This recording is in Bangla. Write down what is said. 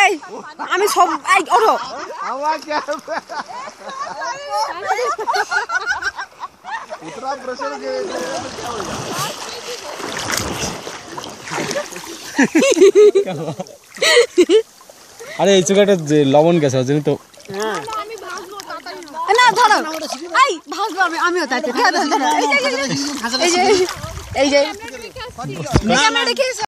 এই আমি সব এই ওঠো। আরে এই চুকাটা লবণ গেছে জানি তো? হ্যাঁ আমি ভাজবো ধরো এই ভাসবো আমি আমিও তাই তো ধরো, ধরো, এই যে এই যে এই যে